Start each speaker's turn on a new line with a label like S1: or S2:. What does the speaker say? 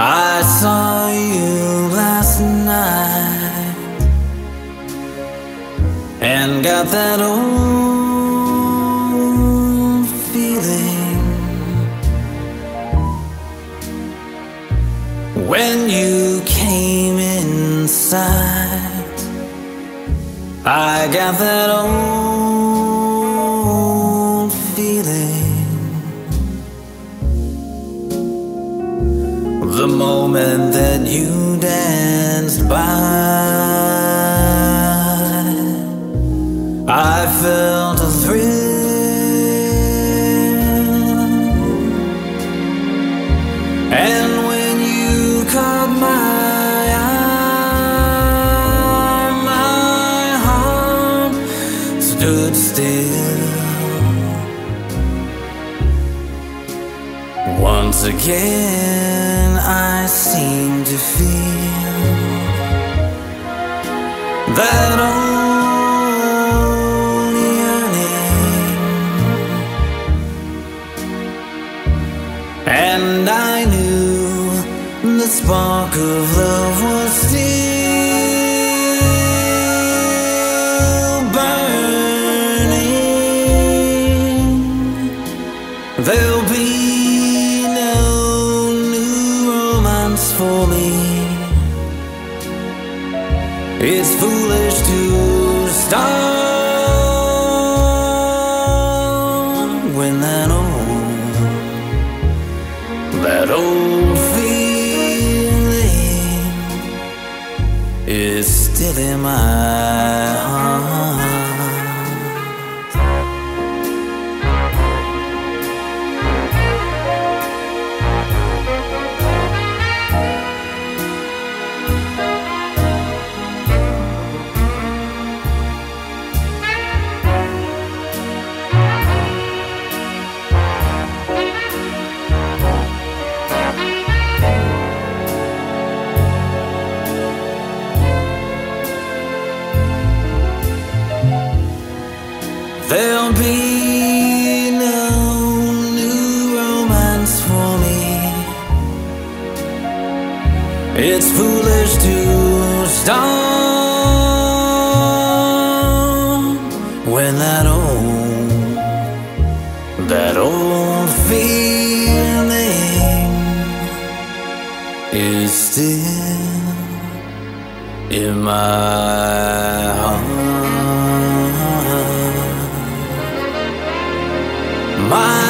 S1: I saw you last night and got that old feeling when you came inside. I got that old the moment that you danced by. I felt a thrill. And when you caught my eye, my heart stood still. Once again, I seem to feel that old yearning. And I knew the spark of love was still burning. There'll for me. It's foolish to start when that old that old feeling is still in my heart. There'll be no new romance for me. It's foolish to start when that old, that old feeling is still in my heart. My